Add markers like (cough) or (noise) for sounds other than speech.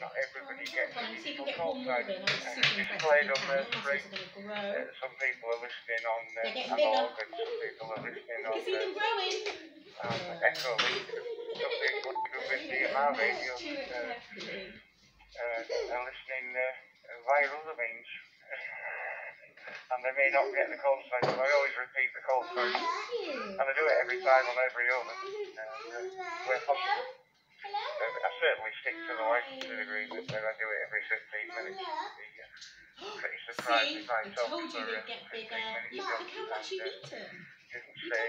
not everybody gets Fine, a see if digital we get call one more sign. in. I'm Uh, displayed on you the can. screen. Houses are going to grow. Uh, some people are listening on uh, analog and some people are listening You on can see them uh, growing. um, EchoLink. Some people do with DMR radio uh, uh, are listening uh, via other means. (laughs) and they may not get the call sign, so I always repeat the call sign. And I do it every time on every other, uh, where possible. Uh, I certainly stick to the licensing agreement that I do it every 15 minutes. Uh, pretty (gasps) surprised See, if I I told you uh, get 15 bigger. Look, look how much you eat them. didn't You've say